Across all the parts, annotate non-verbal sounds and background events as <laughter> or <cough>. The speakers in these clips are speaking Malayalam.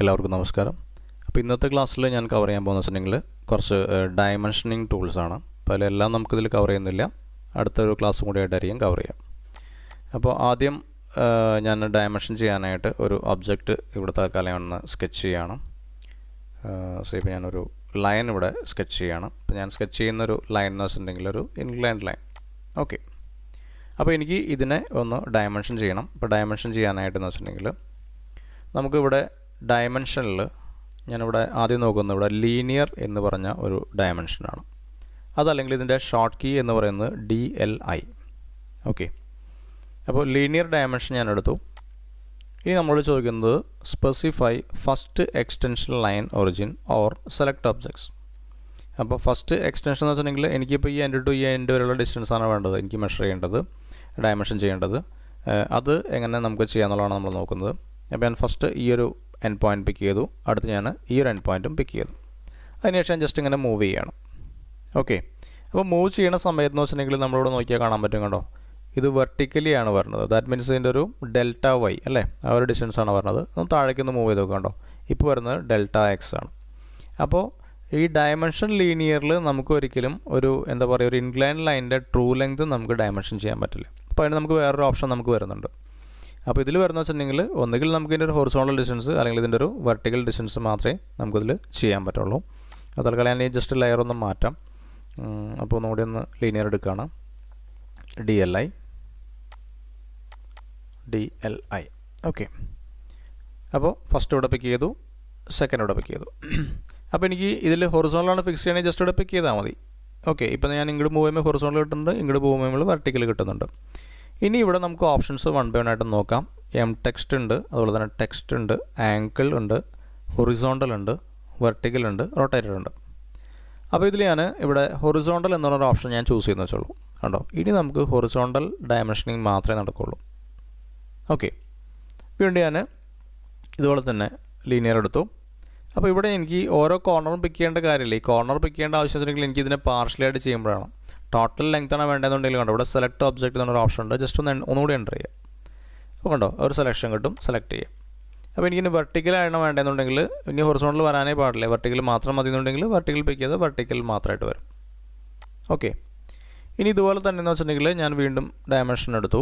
എല്ലാവർക്കും നമസ്കാരം. അപ്പോൾ ഇന്നത്തെ ക്ലാസ്സിൽ ഞാൻ കവർ ചെയ്യാൻ പോകുന്ന വെച്ചിട്ടുണ്ടെങ്കിൽ കുറച്ച് ഡയമെൻഷനിങ് ടൂൾസാണ് അപ്പോൾ അതിലെല്ലാം നമുക്കിതിൽ കവർ ചെയ്യുന്നില്ല. അടുത്തൊരു ക്ലാസ്സും കൂടി ആയിട്ടായിരിക്കും കവർ ചെയ്യാം. അപ്പോൾ ആദ്യം ഞാൻ ഡയമെൻഷൻ ചെയ്യാനായിട്ട് ഒരു ഒബ്ജക്റ്റ് ഇവിടെ തൽക്കാലം ഒന്ന് സ്കെച്ച് ചെയ്യാണ്. സോ ഇപ്പോൾ ഞാനൊരു ലൈൻ ഇവിടെ സ്കെച്ച് ചെയ്യാണ്. അപ്പോൾ ഞാൻ സ്കെച്ച് ചെയ്യുന്നൊരു ലൈൻ എന്ന് വെച്ചിട്ടുണ്ടെങ്കിൽ ഒരു ഇൻക്ലൈൻഡ് ലൈൻ ഓക്കെ അപ്പോൾ എനിക്ക് ഇതിനെ ഒന്ന് ഡയമെൻഷൻ ചെയ്യണം. അപ്പോൾ ഡയമെൻഷൻ ചെയ്യാനായിട്ടെന്ന് വെച്ചിട്ടുണ്ടെങ്കിൽ നമുക്കിവിടെ ഡയമെൻഷനിൽ ഞാനിവിടെ ആദ്യം നോക്കുന്നത് ഇവിടെ ലീനിയർ എന്ന് പറഞ്ഞ ഒരു ഡയമെൻഷനാണ് അതല്ലെങ്കിൽ ഇതിന്റെ ഷോർട്ട് കീ എന്ന് പറയുന്നത് ഡി എൽ ഐ ഓക്കെ അപ്പോൾ ലീനിയർ ഡയമെൻഷൻ ഞാൻ എടുത്തു ഇനി നമ്മൾ ചോദിക്കുന്നത് specify first extension line origin or select objects അപ്പോൾ ഫസ്റ്റ് എക്സ്റ്റൻഷൻ എന്ന് വെച്ചിട്ടുണ്ടെങ്കിൽ എനിക്കിപ്പോൾ ഈ എൻഡ് ടു ഈ എൻഡ് വരെയുള്ള ഡിസ്റ്റൻസാണ് വേണ്ടത്. എനിക്ക് മെഷർ ചെയ്യേണ്ടത് ഡയമെൻഷൻ ചെയ്യേണ്ടത്. അത് എങ്ങനെ നമുക്ക് ചെയ്യാമെന്നുള്ളതാണ് നമ്മൾ നോക്കുന്നത്. അപ്പോൾ ഞാൻ ഫസ്റ്റ് ഈ ഒരു എൻ പോയിന്റ് പിക്ക് ചെയ്തു. അടുത്ത് ഞാൻ ഈ ഒരു എൻ പോയിന്റും പിക്ക് ചെയ്തു. അതിനുശേഷം ജസ്റ്റ് ഇങ്ങനെ മൂവ് ചെയ്യണം. ഓക്കെ അപ്പോൾ മൂവ് ചെയ്യുന്ന സമയത്ത് എന്ന് വെച്ചിട്ടുണ്ടെങ്കിൽ നമ്മളിവിടെ നോക്കിയാൽ കാണാൻ പറ്റും കണ്ടോ? ഇത് വെർട്ടിക്കലി ആണ് വരുന്നത്. ദാറ്റ് മീൻസ് ഇതിന്റെ ഒരു ഡെൽറ്റ വൈ അല്ലേ? ആ ഒരു ഡിസ്റ്റൻസ് ആണ് വരുന്നത്. ഒന്ന് താഴേക്ക് ഒന്ന് മൂവ് ചെയ്ത് നോക്കാം കണ്ടോ? ഇപ്പോൾ വരുന്നത് ഡെൽറ്റ എക്സ് ആണ്. അപ്പോൾ ഈ ഡയമെൻഷൻ ലീനിയറിൽ നമുക്ക് ഒരിക്കലും ഒരു എന്താ പറയുക ഒരു ഇൻക്ലൈൻ ലൈനിന്റെ ട്രൂ ലെങ്ത് നമുക്ക് ഡയമെൻഷൻ ചെയ്യാൻ പറ്റില്ല. അപ്പോൾ അതിന് നമുക്ക് വേറൊരു ഓപ്ഷൻ നമുക്ക് വരുന്നുണ്ട്. അപ്പോൾ ഇതിൽ വരുന്ന വെച്ചിട്ടുണ്ടെങ്കിൽ ഒന്നുകിൽ നമുക്ക് ഇതിന്റെ ഒരു ഹൊറിസോണൽ ഡിസ്റ്റൻസ് അല്ലെങ്കിൽ ഇതിന്റെ ഒരു വെർട്ടിക്കൽ ഡിസ്റ്റൻസ് മാത്രമേ നമുക്കിതിൽ ചെയ്യാൻ പറ്റുള്ളൂ. അത് തൽക്കാലം ഞാൻ ജസ്റ്റ് ലെയർ ഒന്ന് മാറ്റാം. അപ്പോൾ ഒന്നുകൂടി ഒന്ന് ലീനിയർ എടുക്കുകയാണ്. D L I D L I okay അപ്പോൾ ഫസ്റ്റ് ഇവിടെ പിക്ക് ചെയ്തു. സെക്കൻഡ് ഇവിടെ പിക്ക് ചെയ്തു. <clears throat> അപ്പോൾ എനിക്ക് ഇതിൽ ഹൊറിസോണലാണ് ഫിക്സ് ചെയ്യണമെങ്കിൽ ജസ്റ്റ് ഇവിടെ പിക്ക് ചെയ്താൽ മതി. ഓക്കെ ഇപ്പോൾ ഞാൻ ഇങ്ങോട്ട് മൂവ് ചെയ്യുമ്പോൾ ഹൊറിസോണൽ കിട്ടുന്നുണ്ട് ഇങ്ങോട്ട് ചെയ്യുമ്പോൾ വെർട്ടിക്കൽ കിട്ടുന്നുണ്ട്. ഇനി ഇവിടെ നമുക്ക് ഓപ്ഷൻസ് വൺ ബൈ വൺ ആയിട്ട് നോക്കാം. എം ടെക്സ്റ്റ് ഉണ്ട് അതുപോലെ തന്നെ ടെക്സ്റ്റ് ഉണ്ട് ആങ്കിൾ ഉണ്ട് ഹൊറിസോണ്ടൽ ഉണ്ട് വെർട്ടിക്കൽ ഉണ്ട് റൊട്ടേറ്റഡ് ഉണ്ട്. അപ്പോൾ ഇതിൽ ഞാൻ ഇവിടെ ഹൊറിസോണ്ടൽ എന്നുള്ളൊരു ഓപ്ഷൻ ഞാൻ ചൂസ് ചെയ്യുന്ന വെച്ചോളൂ. കണ്ടോ? ഇനി നമുക്ക് ഹൊറിസോണ്ടൽ ഡയമെൻഷനിങ് മാത്രമേ നടക്കുകയുള്ളൂ ഓക്കെ വീണ്ടും ഞാൻ ഇതുപോലെ തന്നെ ലീനിയർ എടുത്തു. അപ്പോൾ ഇവിടെ എനിക്ക് ഓരോ കോർണറും പിക്ക് ചെയ്യേണ്ട കാര്യമില്ല. ഈ കോർണർ പിക്ക് ചെയ്യേണ്ട ആവശ്യം എനിക്ക് ഇതിനെ പാർഷ്യലായിട്ട് ചെയ്യുമ്പോഴാണ്. ടോട്ടൽ ലെങ്ത് ആണ് വേണ്ടതെന്നുണ്ടെങ്കിൽ കണ്ടോ ഇവിടെ സെലക്ട് ഒബ്ജക്റ്റ് എന്നൊരു ഓപ്ഷൻ ഉണ്ട്. ജസ്റ്റ് ഒന്ന് ഒന്നുകൂടി എന്റർ ചെയ്യാം. അപ്പോൾ കണ്ടോ ഒരു സെലക്ഷൻ കിട്ടും സെലക്ട് ചെയ്യാം. അപ്പോൾ എനിക്കിനി വെർട്ടിക്കലാണ് വേണ്ടതെന്നുണ്ടെങ്കിൽ ഇനി ഹൊറിസോണിൽ വരാനേ പാടില്ല. വെർട്ടിക്കൽ മാത്രം മതി എന്നുണ്ടെങ്കിൽ വെർട്ടിക്കൽ പിക്ക് ചെയ്ത് വെർട്ടിക്കൽ മാത്രമായിട്ട് വരും. ഓക്കെ ഇനി ഇതുപോലെ തന്നെ എന്ന് വെച്ചിട്ടുണ്ടെങ്കിൽ ഞാൻ വീണ്ടും ഡയമെൻഷൻ എടുത്തു.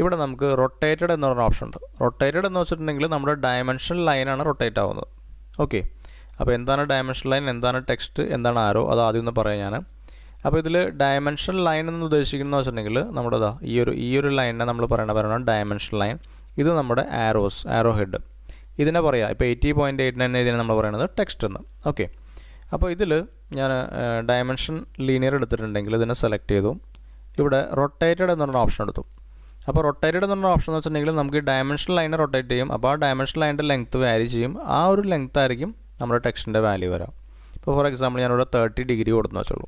ഇവിടെ നമുക്ക് റൊട്ടേറ്റഡ് എന്ന് പറഞ്ഞ ഓപ്ഷൻ ഉണ്ട്. റൊട്ടേറ്റഡ് എന്ന് വെച്ചിട്ടുണ്ടെങ്കിൽ നമ്മുടെ ഡയമെൻഷൻ ലൈനാണ് റൊട്ടേറ്റ് ആവുന്നത്. ഓക്കെ അപ്പോൾ എന്താണ് ഡയമെൻഷൻ ലൈൻ എന്താണ് ടെക്സ്റ്റ് എന്താണ് ആരോ അത് ആദ്യം ഒന്ന് പറയാം ഞാൻ അപ്പോൾ ഇതിൽ ഡയമെൻഷൻ ലൈൻ എന്ന് ഉദ്ദേശിക്കുന്നത് വെച്ചിട്ടുണ്ടെങ്കിൽ നമ്മുടെ ദാ ഈ ഒരു ഈ ഒരു ലൈനിനെ നമ്മൾ പറയുന്ന പറയുന്നത് ഡയമെൻഷൻ ലൈൻ ഇത് നമ്മുടെ ആരോസ് ആരോ ഹെഡ് ഇതിനെ പറയാം ഇപ്പോൾ എയ്റ്റി പോയിന്റ് എയ്റ്റ് നയൻ ഇതിനെ നമ്മൾ പറയുന്നത് ടെക്സ്റ്റ് എന്ന്. ഓക്കെ. അപ്പോൾ ഇതിൽ ഞാൻ ഡയമെൻഷൻ ലീനിയർ എടുത്തിട്ടുണ്ടെങ്കിൽ ഇതിനെ സെലക്ട് ചെയ്തു. ഇവിടെ റൊട്ടേറ്റഡ് എന്ന് പറഞ്ഞ ഓപ്ഷൻ എടുത്തു. അപ്പോൾ റൊട്ടേറ്റഡ് എന്ന് പറഞ്ഞ ഓപ്ഷൻ എന്ന് വെച്ചിട്ടുണ്ടെങ്കിൽ നമുക്ക് ഡയമെൻഷൻ ലൈനെ റൊട്ടേറ്റ് ചെയ്യും. അപ്പോൾ ആ ഡയമെൻഷൻ ലൈനിന്റെ ലെങ്ത്ത് വാരി ചെയ്യും. ആ ഒരു ലെങ്ത് ആയിരിക്കും നമ്മുടെ ടെക്സ്റ്റിന്റെ വാല്യൂ വരാം. ഇപ്പോൾ ഫോർ എക്സാമ്പിൾ ഞാനിവിടെ തേർട്ടി ഡിഗ്രി കൊടുത്തു വെച്ചോളൂ.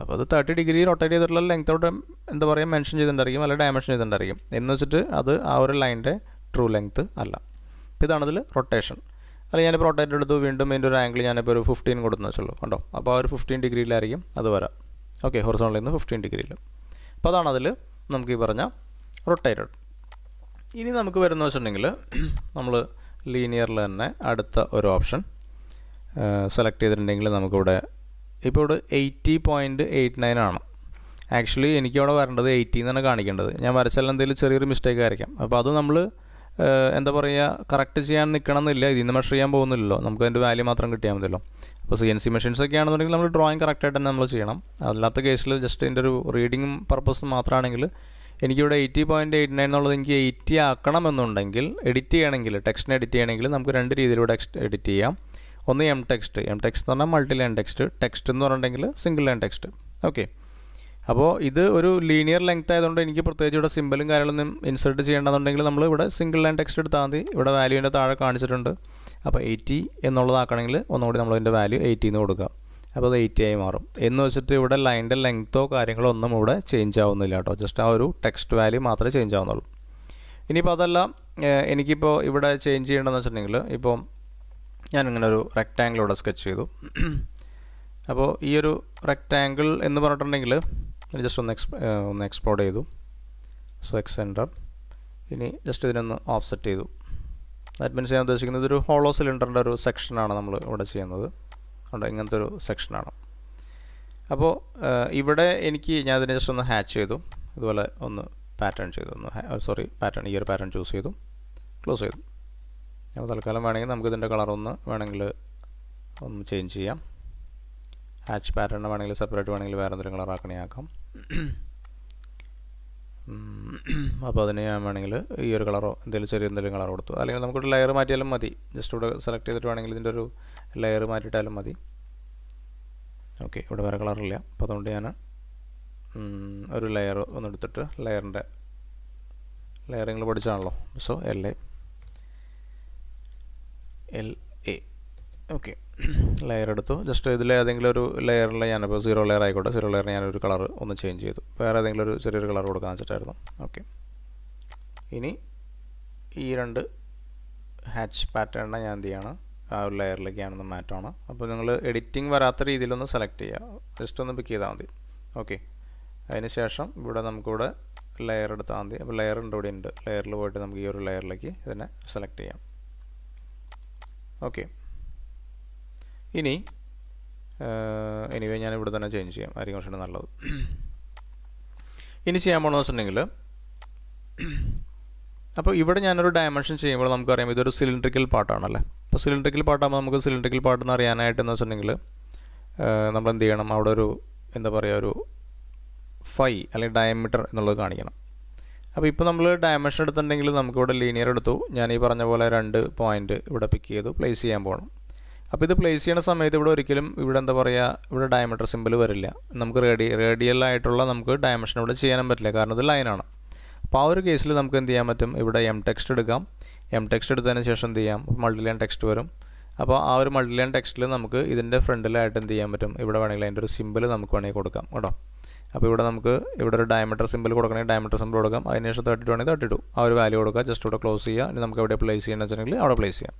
അപ്പോൾ അത് തേർട്ടി ഡിഗ്രി റൊട്ടേറ്റ് ചെയ്തിട്ടുള്ള ലെങ്ത് അവിടെ എന്താ പറയുക മെൻഷൻ ചെയ്തിട്ടുണ്ടായിരിക്കും അല്ലെങ്കിൽ ഡയമെൻഷൻ ചെയ്തിട്ടുണ്ടായിരിക്കും. എന്ന് വെച്ചിട്ട് അത് ആ ഒരു ലൈനിന്റെ ട്രൂ ലെങ്ത് അല്ല. അപ്പോൾ ഇതാണ് റൊട്ടേഷൻ അല്ലെങ്കിൽ ഞാനിപ്പോൾ റൊട്ടേറ്റ് എടുത്തു വീണ്ടും ഇതിന്റെ ഒരു ആംഗിൾ ഞാനിപ്പോൾ ഒരു ഫിഫ്റ്റീൻ കൊടുത്തു വെച്ചുള്ളൂ കണ്ടോ? അപ്പോൾ ആ ഒരു ഫിഫ്റ്റീൻ ഡിഗ്രിയിലായിരിക്കും അത് വരാം. ഓക്കെ ഹൊറിസോണിൽ നിന്ന് ഫിഫ്റ്റീൻ ഡിഗ്രിയിൽ അപ്പോൾ അതാണ് അതിൽ നമുക്ക് ഈ പറഞ്ഞ റൊട്ടേറ്റഡ് ഇനി നമുക്ക് വരുന്ന വെച്ചിട്ടുണ്ടെങ്കിൽ <clears throat> നമ്മൾ ലീനിയറിൽ തന്നെ അടുത്ത ഒരു ഓപ്ഷൻ സെലക്ട് ചെയ്തിട്ടുണ്ടെങ്കിൽ നമുക്കിവിടെ ഇപ്പോൾ ഇവിടെ എയ്റ്റി പോയിന്റ് എയ്റ്റ് നയൻ ആണ്. ആക്ച്വലി എനിക്ക് അവിടെ വരേണ്ടത് എയ്റ്റി എന്നാണ് കാണിക്കേണ്ടത്. ഞാൻ വരച്ചാൽ എന്തെങ്കിലും ചെറിയൊരു മിസ്റ്റേക്ക് ആയിരിക്കാം. അപ്പോൾ അത് നമ്മൾ എന്താ പറയുക കറക്റ്റ് ചെയ്യാൻ നിൽക്കണമെന്നില്ല. ഇതിൽ നിന്ന് മെഷർ ചെയ്യാൻ പോകുന്നില്ലല്ലോ. നമുക്ക് അതിന്റെ വാല്യൂ മാത്രം കിട്ടിയാൽ മതിയല്ലോ. അപ്പോൾ സി എൻ സി മെഷീൻസ് ഒക്കെ ആണെന്നുണ്ടെങ്കിൽ നമ്മൾ ഡ്രോയിങ് കറക്റ്റായിട്ട് തന്നെ നമ്മൾ ചെയ്യണം. അല്ലാത്ത കേസിൽ ജസ്റ്റ് ഇതിന്റെ ഒരു റീഡിങ് പർപ്പസ് മാത്രമാണെങ്കിൽ എനിക്കിവിടെ എയ്റ്റി പോയിന്റ് എയ്റ്റ് നയൻ എന്നുള്ളത് എനിക്ക് എയ്റ്റി ആക്കണമെന്നുണ്ടെങ്കിൽ എഡിറ്റ് ചെയ്യണമെങ്കിൽ ടെക്സ്റ്റിനെ എഡിറ്റ് ചെയ്യണമെങ്കിൽ നമുക്ക് രണ്ട് രീതിയിലൂടെ എഡിറ്റ് ചെയ്യാം. ഒന്ന് എം ടെക്സ്റ്റ് എം ടെക്സ്റ്റ് എന്ന് പറഞ്ഞാൽ മൾട്ടി ലൈൻ ടെക്സ്റ്റ് ടെക്സ്റ്റ് എന്ന് പറഞ്ഞിട്ടുണ്ടെങ്കിൽ സിംഗിൾ ലൈൻ ടെക്സ്റ്റ് ഓക്കെ അപ്പോൾ ഇത് ഒരു ലീനിയർ ലെങ്ത് ആയതുകൊണ്ട് എനിക്ക് പ്രത്യേകിച്ച് ഇവിടെ സിമ്പിളും കാര്യങ്ങളൊന്നും ഇൻസേർട്ട് ചെയ്യേണ്ടതുണ്ടെങ്കിൽ നമ്മൾ ഇവിടെ സിംഗിൾ ലൈൻ ടെക്സ്റ്റ് എടുത്താൽ മതി. ഇവിടെ വാല്യൂവിന്റെ താഴെ കാണിച്ചിട്ടുണ്ട്. അപ്പോൾ എയ്റ്റി എന്നുള്ളതാക്കണമെങ്കിൽ ഒന്നുകൂടി നമ്മളതിന്റെ വാല്യൂ എയ്റ്റിന്ന് കൊടുക്കുക. അപ്പോൾ അത് എയ്റ്റി ആയി മാറും. എന്ന് വെച്ചിട്ട് ഇവിടെ ലൈന്റെ ലെങ്ത്തോ കാര്യങ്ങളോ ഒന്നും ഇവിടെ ചേഞ്ച് ആവുന്നില്ല കേട്ടോ. ജസ്റ്റ് ആ ഒരു ടെക്സ്റ്റ് വാല്യൂ മാത്രമേ ചേഞ്ച് ആവുന്നുള്ളൂ. ഇനിയിപ്പോൾ അതല്ല എനിക്കിപ്പോൾ ഇവിടെ ചേഞ്ച് ചെയ്യേണ്ടതെന്ന് വെച്ചിട്ടുണ്ടെങ്കിൽ ഇപ്പോൾ ഞാനിങ്ങനെ ഒരു റെക്റ്റാങ്കിൾ ഇവിടെ സ്കെച്ച് ചെയ്തു. അപ്പോൾ ഈ ഒരു റെക്റ്റാങ്കിൾ എന്ന് പറഞ്ഞിട്ടുണ്ടെങ്കിൽ ജസ്റ്റ് ഒന്ന് എക്സ് ഒന്ന് എക്സ്പ്ലോഡ് ചെയ്തു. സോ എക്സ് സെന്റർ ഇനി ജസ്റ്റ് ഇതിനൊന്ന് ഓഫ് സെറ്റ് ചെയ്തു. ദാറ്റ് മീൻസ് ഞാൻ ഉദ്ദേശിക്കുന്നത് ഒരു ഹോളോ സിലിണ്ടറിന്റെ ഒരു സെക്ഷനാണ് നമ്മൾ ഇവിടെ ചെയ്യുന്നത്. ഉണ്ട് ഇങ്ങനത്തെ ഒരു സെക്ഷനാണ് അപ്പോൾ ഇവിടെ എനിക്ക് ഞാൻ അതിനെ ജസ്റ്റ് ഒന്ന് ഹാച്ച് ചെയ്തു. ഇതുപോലെ ഒന്ന് പാറ്റേൺ ചെയ്തു. ഒന്ന് സോറി പാറ്റേൺ ഈ ഒരു പാറ്റേൺ ചൂസ് ചെയ്തു. ക്ലോസ് ചെയ്തു. അപ്പോൾ തൽക്കാലം വേണമെങ്കിൽ നമുക്ക് ഇതിന്റെ കളർ ഒന്ന് വേണമെങ്കിൽ ഒന്ന് ചേഞ്ച് ചെയ്യാം. ഹാച്ച് പാറ്റേൺ വേണമെങ്കിൽ സെപ്പറേറ്റ് വേണമെങ്കിൽ വേറെ എന്തെങ്കിലും കളർ ആക്കണേ ആക്കാം. അപ്പോൾ അതിന് ഞാൻ വേണമെങ്കിൽ ഈ ഒരു കളറോ എന്തെങ്കിലും ചെറിയ എന്തെങ്കിലും കളർ കൊടുത്തു. അല്ലെങ്കിൽ നമുക്കൊരു ലെയർ മാറ്റിയാലും മതി. ജസ്റ്റ് ഇവിടെ സെലക്ട് ചെയ്തിട്ട് വേണമെങ്കിൽ ഇതിന്റെ ഒരു ലെയർ മാറ്റിയിട്ടാലും മതി. ഓക്കെ ഇവിടെ വേറെ കളറില്ല അപ്പോൾ അതുകൊണ്ട് ഞാൻ ഒരു ലെയർ ഒന്ന് എടുത്തിട്ട് ലെയറിന്റെ ലെയറിങ്ങൾ പഠിച്ചാണല്ലോ so L A L A okay layer എടുത്തു. ജസ്റ്റ് ഇതിൽ ഏതെങ്കിലും ഒരു ലെയറിൽ ഞാനിപ്പോൾ സീറോ ലെയർ ആയിക്കോട്ടെ സീറോ ലെയറിന് ഞാനൊരു കളർ ഒന്ന് ചേഞ്ച് ചെയ്തു. വേറെ ഏതെങ്കിലും ഒരു ചെറിയൊരു കളർ കൊടുക്കാൻ വെച്ചിട്ടായിരുന്നു. ഓക്കെ ഇനി ഈ രണ്ട് ഹാച്ച് പാറ്റേണിനെ ഞാൻ എന്ത് ചെയ്യണം? ആ ഒരു ലെയറിലേക്ക് ഞാനൊന്ന് മാറ്റമാണ് അപ്പോൾ നിങ്ങൾ എഡിറ്റിംഗ് വരാത്ത രീതിയിലൊന്ന് സെലക്ട് ചെയ്യുക ജസ്റ്റ് ഒന്ന് പിക്ക് ചെയ്താൽ മതി. ഓക്കെ അതിന് ശേഷം ഇവിടെ നമുക്കിവിടെ ലെയർ എടുത്താൽ മതി. അപ്പോൾ ലെയർ ഉണ്ട് ഇവിടെ ഉണ്ട്. ലെയറിൽ പോയിട്ട് നമുക്ക് ഈ ഒരു ലെയറിലേക്ക് ഇതിനെ സെലക്ട് ചെയ്യാം. ഓക്കെ ഇനി എനിവേ ഞാൻ ഇവിടെ തന്നെ ചേഞ്ച് ചെയ്യാം. ആയിരിക്കും കുറച്ചുകൂടെ നല്ലത്. ഇനി ചെയ്യാൻ പോകണമെന്ന് വെച്ചിട്ടുണ്ടെങ്കിൽ അപ്പോൾ ഇവിടെ ഞാനൊരു ഡയമെൻഷൻ ചെയ്യുമ്പോൾ നമുക്കറിയാം ഇതൊരു സിലിണ്ടറിക്കൽ പാർട്ടാണല്ലേ അപ്പോൾ സിലിണ്ടറിക്കൽ പാർട്ടാകുമ്പോൾ നമുക്ക് സിലിണ്ടറിക്കൽ പാർട്ട് എന്ന് അറിയാനായിട്ട് എന്ന് വെച്ചിട്ടുണ്ടെങ്കിൽ നമ്മൾ എന്ത് ചെയ്യണം? അവിടെ ഒരു എന്താ പറയുക ഒരു ഫൈ അല്ലെങ്കിൽ ഡയമീറ്റർ എന്നുള്ളത് കാണിക്കണം. അപ്പോൾ ഇപ്പോൾ നമ്മൾ ഡയമെൻഷൻ എടുത്തിട്ടുണ്ടെങ്കിൽ നമുക്കിവിടെ ലീനിയർ എടുത്തു. ഞാൻ ഈ പറഞ്ഞ പോലെ രണ്ട് പോയിന്റ് ഇവിടെ പിക്ക് ചെയ്തു പ്ലേസ് ചെയ്യാൻ പോകണം അപ്പോൾ ഇത് പ്ലേസ് ചെയ്യുന്ന സമയത്ത് ഇവിടെ ഒരിക്കലും ഇവിടെ എന്താ പറയുക ഇവിടെ ഡയമീറ്റർ സിമ്പിൾ വരില്ല. നമുക്ക് റേഡി റേഡിയൽ ആയിട്ടുള്ള നമുക്ക് ഡയമെൻഷൻ ഇവിടെ ചെയ്യാനും പറ്റില്ല കാരണം ഇത് ലൈനാണ് അപ്പോൾ ആ ഒരു കേസിൽ നമുക്ക് എന്ത് ചെയ്യാൻ പറ്റും? ഇവിടെ എം ടെക്സ്റ്റ് എടുക്കാം. എം ടെക്സ്റ്റ് എടുത്തതിന് ശേഷം എന്ത് ചെയ്യാം? മൾട്ടി മൾട്ടിലൈൻ ടെക്സ്റ്റ് വരും. അപ്പോൾ ആ ഒരു മൾട്ടി മൾട്ടിലൈൻ ടെക്സ്റ്റിൽ നമുക്ക് ഇതിന്റെ ഫ്രണ്ടിലായിട്ട് എന്ത് ചെയ്യാൻ പറ്റും? ഇവിടെ വേണമെങ്കിൽ അതിന്റെ ഒരു സിമ്പിൾ നമുക്ക് വേണമെങ്കിൽ കൊടുക്കാം. കേട്ടോ? അപ്പോൾ ഇവിടെ നമുക്ക് ഇവിടെ ഒരു ഡയമീറ്റർ സിമ്പിൾ കൊടുക്കണമെങ്കിൽ ഡയമീറ്റർ സിമ്പിൾ കൊടുക്കാം. അതിനുശേഷം തേർട്ടി ടു ആണെങ്കിൽ തേർട്ടി ടു ആ ഒരു വാല്യൂ കൊടുക്കുക. ജസ്റ്റ് ഇവിടെ ക്ലോസ് ചെയ്യുക. ഇനി നമുക്ക് എവിടെ പ്ലേസ് ചെയ്യണമെന്ന് വെച്ചിട്ടുണ്ടെങ്കിൽ അവിടെ പ്ലേസ് ചെയ്യാം.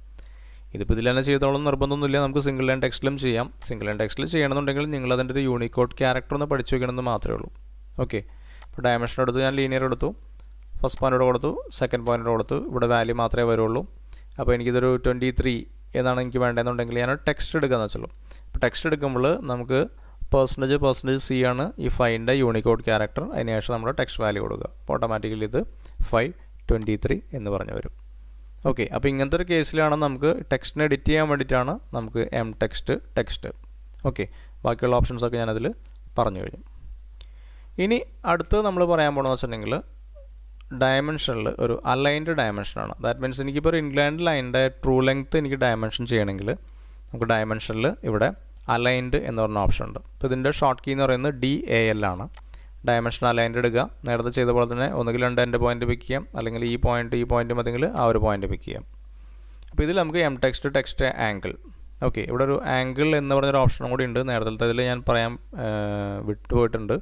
ഇതിപ്പോൾ ഇതിൽ തന്നെ ചെയ്തോളം. നിർബന്ധമൊന്നുമില്ല. നമുക്ക് സിംഗിൾ ലൈൻ ടെക്സ്റ്റിലും ചെയ്യാം. സിംഗിൾ ലൈൻ ടെക്സ്റ്റിൽ ചെയ്യണമെന്നുണ്ടെങ്കിൽ നിങ്ങൾ അതിന്റെ ഒരു യൂണിക്കോഡ് ക്യാരക്ടർ ഒന്ന് പഠിച്ചു വെക്കണമെന്ന് മാത്രമേ ഉള്ളൂ. ഓക്കെ അപ്പോൾ ഡയമെൻഷൻ എടുത്തു. ഞാൻ ലീനിയർ എടുത്തു. ഫസ്റ്റ് പോയിന്റ് കൊടുത്തു. സെക്കൻഡ് പോയിന്റ് കൊടുത്തു. ഇവിടെ വാല്യൂ മാത്രമേ വരുള്ളൂ. അപ്പോൾ എനിക്കിതൊരു ട്വന്റി ത്രീ എന്നാണ് എനിക്ക് വേണ്ടതെന്നുണ്ടെങ്കിൽ ഞാൻ ടെക്സ്റ്റ് എടുക്കാമെന്ന് വെച്ചുള്ളൂ അപ്പോൾ ടെക്സ്റ്റ് എടുക്കുമ്പോൾ നമുക്ക് പെർസെന്റേജ് പെർസെന്റേജ് സി ആണ് ഈ ഫൈവിന്റെ യൂണിക്കോഡ് ക്യാരക്ടർ അതിനുശേഷം നമ്മൾ ടെക്സ്റ്റ് വാല്യൂ കൊടുക്കുക. അപ്പോൾ ഓട്ടോമാറ്റിക്കലി ഇത് ഫൈവ് ട്വന്റി ത്രീ എന്ന് പറഞ്ഞു വരും. ഓക്കെ അപ്പോൾ ഇങ്ങനത്തെ ഒരു കേസിലാണ് നമുക്ക് ടെക്സ്റ്റിനെ എഡിറ്റ് ചെയ്യാൻ വേണ്ടിയിട്ടാണ് നമുക്ക് എം ടെക്സ്റ്റ് ടെക്സ്റ്റ് ഓക്കെ ബാക്കിയുള്ള ഓപ്ഷൻസൊക്കെ ഞാനതിൽ പറഞ്ഞു കഴിഞ്ഞു. ഇനി അടുത്ത് നമ്മൾ പറയാൻ പോകണമെന്ന് വെച്ചിട്ടുണ്ടെങ്കിൽ ഡയമെൻഷനിൽ ഒരു അലൈൻഡ് ഡയമെൻഷനാണ് ദാറ്റ് മീൻസ് എനിക്കിപ്പോൾ ഒരു ഇൻക്ലൈൻഡ് ലൈനിന്റെ ട്രൂ ലെങ്ത്ത് എനിക്ക് ഡയമെൻഷൻ ചെയ്യണമെങ്കിൽ നമുക്ക് ഡയമെൻഷനിൽ ഇവിടെ അലൈൻഡ് എന്ന് പറഞ്ഞ ഓപ്ഷൻ ഉണ്ട്. അപ്പോൾ ഇതിന്റെ ഷോർട്ട് കീ എന്ന് പറയുന്നത് ഡി എ എൽ ആണ്. ഡയമെൻഷൻ അലൈൻഡ് എടുക്കുക. നേരത്തെ ചെയ്ത പോലെ തന്നെ ഒന്നുകിൽ രണ്ട് എന്റെ പോയിന്റ് പിക്ക് ചെയ്യാം. അല്ലെങ്കിൽ ഈ പോയിന്റ് ഈ പോയിന്റ് മതിയെങ്കിൽ ആ ഒരു പോയിന്റ് പിക്ക് ചെയ്യാം. അപ്പോൾ ഇതിൽ നമുക്ക് M text text angle okay ഇവിടെ ഒരു ആംഗിൾ എന്ന് പറഞ്ഞൊരു ഓപ്ഷനും കൂടി ഉണ്ട്. നേരത്തെ ഇതിൽ ഞാൻ പറയാൻ വിട്ടുപോയിട്ടുണ്ട്.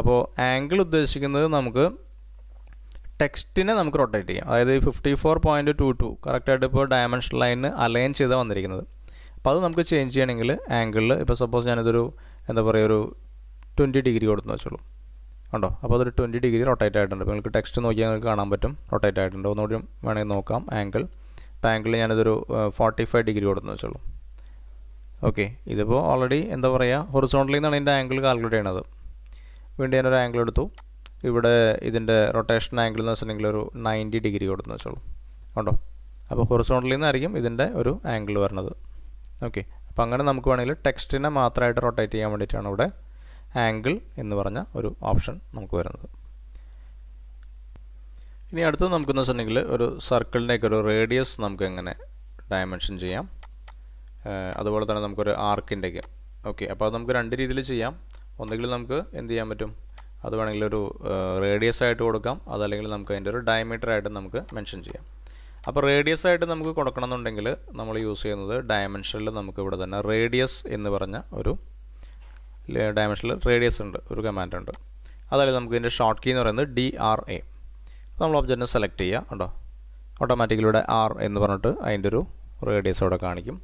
അപ്പോൾ ആംഗിൾ ഉദ്ദേശിക്കുന്നത് നമുക്ക് ടെക്സ്റ്റിനെ നമുക്ക് റൊട്ടേറ്റ് ചെയ്യാം. അതായത് fifty four point two two കറക്റ്റായിട്ട് ഇപ്പോൾ ഡയമെൻഷൻ ലൈനിന് അലൈൻ ചെയ്താണ് വന്നിരിക്കുന്നത്. അപ്പോൾ അത് നമുക്ക് ചേഞ്ച് ചെയ്യണമെങ്കിൽ ആംഗിളിൽ ഇപ്പോൾ സപ്പോസ് ഞാനിതൊരു എന്താ പറയുക ഒരു ട്വന്റി ഡിഗ്രി കൊടുത്തു വെച്ചോളൂ. ഉണ്ടോ അപ്പോൾ അതൊരു ട്വന്റി ഡിഗ്രി റൊട്ടേറ്റ് ആയിട്ടുണ്ട്. നിങ്ങൾക്ക് ടെക്സ്റ്റ് നോക്കിയാൽ നിങ്ങൾക്ക് കാണാൻ പറ്റും. റൊട്ടേറ്റ് ആയിട്ടുണ്ട്. ഒന്നുകൂടി വേണമെങ്കിൽ നോക്കാം ആംഗിൾ ഇപ്പോൾ ആംഗിൾ ഞാനിതൊരു ഫോർട്ടി ഫൈവ് ഡിഗ്രി കൊടുത്തു വെച്ചോളൂ. ഓക്കെ ഇതിപ്പോൾ ഓൾറെഡി എന്താ പറയുക ഹൊറിസോണ്ടലിൽ നിന്നാണ് ഇതിന്റെ ആംഗിൾ കാൽക്കുലേറ്റ് ചെയ്യണത്. വീണ്ടും ഞാനൊരു ആംഗിൾ എടുത്തു. ഇവിടെ ഇതിന്റെ റൊട്ടേഷൻ ആംഗിൾ എന്ന് വെച്ചിട്ടുണ്ടെങ്കിൽ ഒരു നയന്റി ഡിഗ്രി കൊടുത്തു വെച്ചോളൂ. ഉണ്ടോ അപ്പോൾ ഹൊറിസോണ്ടലിൽ നിന്നായിരിക്കും ഇതിന്റെ ഒരു ആംഗിൾ വരുന്നത് ഓക്കെ അപ്പോൾ അങ്ങനെ നമുക്ക് വേണമെങ്കിൽ ടെക്സ്റ്റിനെ മാത്രമായിട്ട് റൊട്ടേറ്റ് ചെയ്യാൻ വേണ്ടിയിട്ടാണ് ഇവിടെ ആംഗിൾ എന്ന് പറഞ്ഞ ഒരു ഓപ്ഷൻ നമുക്ക് വരുന്നത്. ഇനി അടുത്തത് നമുക്കെന്ന് വെച്ചിട്ടുണ്ടെങ്കിൽ ഒരു സർക്കിളിന്റെയൊക്കെ ഒരു റേഡിയസ് നമുക്ക് എങ്ങനെ ഡയമെൻഷൻ ചെയ്യാം അതുപോലെ തന്നെ നമുക്കൊരു ആർക്കിന്റെയൊക്കെ ഓക്കെ അപ്പോൾ അത് നമുക്ക് രണ്ട് രീതിയിൽ ചെയ്യാം. ഒന്നുകിൽ നമുക്ക് എന്ത് ചെയ്യാൻ പറ്റും? അത് വേണമെങ്കിൽ ഒരു റേഡിയസ് ആയിട്ട് കൊടുക്കാം. അതല്ലെങ്കിൽ നമുക്ക് അതിന്റെ ഒരു ഡയമീറ്റർ ആയിട്ട് നമുക്ക് മെൻഷൻ ചെയ്യാം. അപ്പോൾ റേഡിയസ് ആയിട്ട് നമുക്ക് കൊടുക്കണം എന്നുണ്ടെങ്കിൽ നമ്മൾ യൂസ് ചെയ്യുന്നത് ഡയമെൻഷനിൽ നമുക്ക് ഇവിടെ തന്നെ റേഡിയസ് എന്ന് പറഞ്ഞ ഒരു ഡയമെൻഷനിൽ റേഡിയസ് ഉണ്ട് ഒരു കമാൻഡ് ഉണ്ട്. അതായത് നമുക്ക് ഇതിന്റെ ഷോർട്ട് കീ എന്ന് പറയുന്നത് ഡി ആർ എ നമ്മൾ ഒബ്ജക്റ്റിനെ സെലക്ട് ചെയ്യുക കേട്ടോ ഓട്ടോമാറ്റിക്കലിവിടെ ആർ എന്ന് പറഞ്ഞിട്ട് അതിന്റെ ഒരു റേഡിയസ് അവിടെ കാണിക്കും.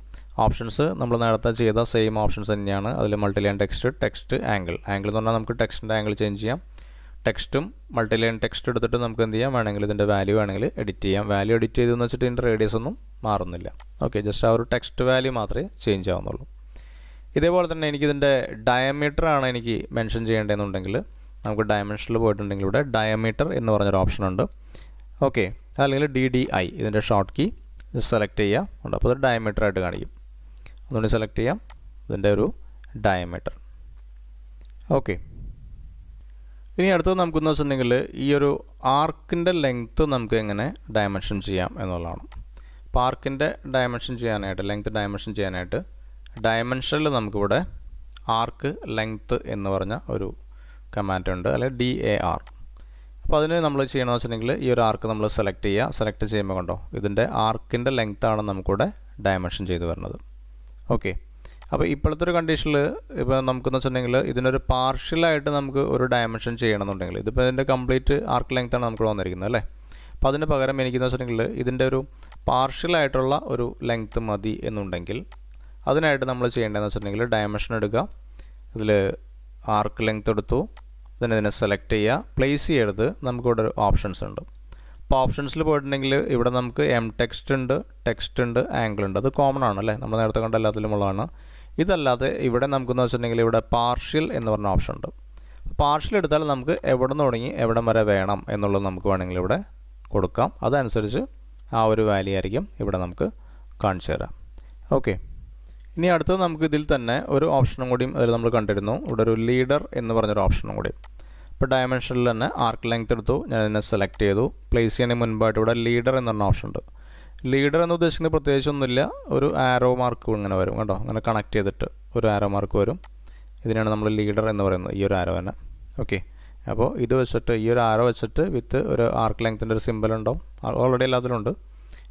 ഓപ്ഷൻസ് നമ്മൾ നേരത്തെ ചെയ്ത സെയിം ഓപ്ഷൻസ് തന്നെയാണ്. അതിൽ multiline text text angle angle എന്ന് പറഞ്ഞാൽ നമുക്ക് ടെക്സ്റ്റിന്റെ ആംഗിൾ ചേഞ്ച് ചെയ്യാം. ടെക്സ്റ്റും മൾട്ടി ലൈൻ ടെക്സ്റ്റ് എടുത്തിട്ട് നമുക്ക് എന്ത് ചെയ്യാം? വേണമെങ്കിൽ ഇതിന്റെ വാല്യൂ വേണമെങ്കിൽ എഡിറ്റ് ചെയ്യാം. വാല്യൂ എഡിറ്റ് ചെയ്തെന്ന് വെച്ചിട്ട് ഇതിന്റെ റേഡിയസ് ഒന്നും മാറുന്നില്ല. ഓക്കെ ജസ്റ്റ് ആ ഒരു ടെക്സ്റ്റ് വാല്യൂ മാത്രമേ ചേഞ്ച് ആവുന്നുള്ളൂ. ഇതേപോലെ തന്നെ എനിക്കിതിന്റെ ഡയമീറ്റർ ആണ് എനിക്ക് മെൻഷൻ ചെയ്യേണ്ടതെന്നുണ്ടെങ്കിൽ നമുക്ക് ഡയമെൻഷനിൽ പോയിട്ടുണ്ടെങ്കിൽ ഇവിടെ ഡയമീറ്റർ എന്ന് പറഞ്ഞൊരു ഓപ്ഷൻ ഉണ്ട്. ഓക്കെ അല്ലെങ്കിൽ ഡി ഡി ഐ ഇതിന്റെ ഷോർട്ട് കീ സെലക്ട് ചെയ്യുക ഉണ്ട് അപ്പോൾ ഇത് ഡയമീറ്റർ ആയിട്ട് കാണിക്കും. അതുകൊണ്ട് സെലക്ട് ചെയ്യാം. ഇതിന്റെ ഒരു ഡയമീറ്റർ ഓക്കെ ഇനി അടുത്തത് നമുക്കെന്ന് വെച്ചിട്ടുണ്ടെങ്കിൽ ഈ ഒരു ആർക്കിന്റെ ലെങ്ത്ത് നമുക്ക് എങ്ങനെ ഡയമെൻഷൻ ചെയ്യാം എന്നുള്ളതാണ്. അപ്പോൾ ആർക്കിന്റെ ഡയമെൻഷൻ ചെയ്യാനായിട്ട് ലെങ്ത്ത് ഡയമെൻഷൻ ചെയ്യാനായിട്ട് ഡയമെൻഷനിൽ നമുക്കിവിടെ ആർക്ക് ലെങ്ത്ത് എന്ന് പറഞ്ഞ ഒരു കമാൻഡ് ഉണ്ട് അല്ലെങ്കിൽ ഡി എ ആർ അപ്പോൾ അതിന് നമ്മൾ ചെയ്യണമെന്ന് വെച്ചിട്ടുണ്ടെങ്കിൽ ഈ ഒരു ആർക്ക് നമ്മൾ സെലക്ട് ചെയ്യുക. സെലക്ട് ചെയ്യുമ്പോൾ കണ്ടോ ഇതിന്റെ ആർക്കിന്റെ ലെങ്ത്താണ് നമുക്കിവിടെ ഡയമെൻഷൻ ചെയ്ത് വരുന്നത്. ഓക്കെ അപ്പോൾ ഇപ്പോഴത്തെ ഒരു കണ്ടീഷനിൽ ഇപ്പോൾ നമുക്കെന്ന് വെച്ചിട്ടുണ്ടെങ്കിൽ ഇതിനൊരു പാർഷ്യലായിട്ട് നമുക്ക് ഒരു ഡയമെൻഷൻ ചെയ്യണമെന്നുണ്ടെങ്കിൽ ഇതിപ്പോൾ ഇതിന്റെ കംപ്ലീറ്റ് ആർക്ക് ലെങ്ത് ആണ് നമുക്ക് വന്നിരിക്കുന്നത് അല്ലേ? അപ്പോൾ അതിന് പകരം എനിക്കെന്ന് വെച്ചിട്ടുണ്ടെങ്കിൽ ഇതിന്റെ ഒരു പാർഷ്യലായിട്ടുള്ള ഒരു ലെങ്ത്ത് മതി എന്നുണ്ടെങ്കിൽ അതിനായിട്ട് നമ്മൾ ചെയ്യേണ്ടതെന്ന് വെച്ചിട്ടുണ്ടെങ്കിൽ ഡയമെൻഷൻ എടുക്കുക. ഇതിൽ ആർക്ക് ലെങ്ത് എടുത്തു. ഇതിനെ ഇതിനെ സെലക്ട് ചെയ്യുക. പ്ലേസ് ചെയ്യരുത്. നമുക്കിവിടെ ഒരു ഓപ്ഷൻസ് ഉണ്ട്. അപ്പോൾ ഓപ്ഷൻസിൽ പോയിട്ടുണ്ടെങ്കിൽ ഇവിടെ നമുക്ക് എം ടെക്സ്റ്റ് ഉണ്ട് ടെക്സ്റ്റ് ഉണ്ട് ആംഗിൾ ഉണ്ട്. അത് കോമൺ ആണ് അല്ലേ? നമ്മൾ നേരത്തെ കണ്ട എല്ലാത്തിലും ഉള്ളതാണ്. ഇതല്ലാതെ ഇവിടെ നമുക്കെന്ന് വെച്ചിട്ടുണ്ടെങ്കിൽ ഇവിടെ പാർഷ്യൽ എന്ന് പറഞ്ഞ ഓപ്ഷൻ ഉണ്ട്. പാർഷ്യൽ എടുത്താൽ നമുക്ക് എവിടെ നിന്ന് തുടങ്ങി എവിടം വരെ വേണം എന്നുള്ളത് നമുക്ക് വേണമെങ്കിൽ ഇവിടെ കൊടുക്കാം. അതനുസരിച്ച് ആ ഒരു വാല്യൂ ആയിരിക്കും ഇവിടെ നമുക്ക് കാണിച്ചു തരാം. ഓക്കെ ഇനി അടുത്തത് നമുക്ക് ഇതിൽ തന്നെ ഒരു ഓപ്ഷനും കൂടിയും അതിൽ നമ്മൾ കണ്ടിരുന്നു. ഇവിടെ ഒരു ലീഡർ എന്ന് പറഞ്ഞൊരു ഓപ്ഷനും കൂടി. ഇപ്പോൾ ഡയമെൻഷനിൽ തന്നെ ആർക്ക് ലെങ്ത് എടുത്തു. ഞാൻ ഇതിനെ സെലക്ട് ചെയ്തു. പ്ലേസ് ചെയ്യുന്നതിന് മുൻപായിട്ട് ഇവിടെ ലീഡർ എന്ന് പറഞ്ഞ ഓപ്ഷൻ ഉണ്ട്. ലീഡർ എന്ന് ഉദ്ദേശിക്കുന്നത് പ്രത്യേകിച്ചൊന്നുമില്ല ഒരു ആരോ മാർക്ക് ഇങ്ങനെ വരും കേട്ടോ. അങ്ങനെ കണക്ട് ചെയ്തിട്ട് ഒരു ആരോ മാർക്ക് വരും. ഇതിനാണ് നമ്മൾ ലീഡർ എന്ന് പറയുന്നത്. ഈ ഒരു ആരോ തന്നെ. ഓക്കെ അപ്പോൾ ഇത് വെച്ചിട്ട് ഈ ഒരു ആരോ വെച്ചിട്ട് വിത്ത് ഒരു ആർക്ക് ലെങ്ത്തിന്റെ ഒരു സിമ്പിൾ ഉണ്ടാവും. ഓൾറെഡി എല്ലാത്തിലും ഉണ്ട്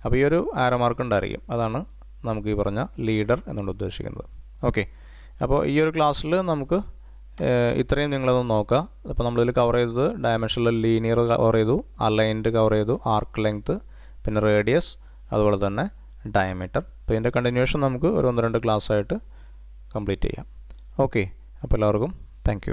അപ്പോൾ ഈ ഒരു ആരോ മാർക്ക് ഉണ്ടായിരിക്കും. അതാണ് നമുക്ക് ഈ പറഞ്ഞ ലീഡർ എന്നുകൊണ്ട് ഉദ്ദേശിക്കുന്നത്. ഓക്കെ അപ്പോൾ ഈ ഒരു ക്ലാസ്സിൽ നമുക്ക് ഇത്രയും നിങ്ങളൊന്ന് നോക്കുക. അപ്പോൾ നമ്മളിതിൽ കവർ ചെയ്തത് ഡയമെൻഷനിൽ ലീനിയർ കവർ ചെയ്തു അലൈൻഡ് കവർ ചെയ്തു ആർക്ക് ലെങ്ത്ത് പിന്നെ റേഡിയസ് അതുപോലെ തന്നെ ഡയമീറ്റർ അപ്പോൾ ഇതിന്റെ കണ്ടിന്യൂഷൻ നമുക്ക് ഒരു ഒന്ന് രണ്ട് ക്ലാസ് ആയിട്ട് കംപ്ലീറ്റ് ചെയ്യാം. ഓക്കെ അപ്പോൾ എല്ലാവർക്കും താങ്ക്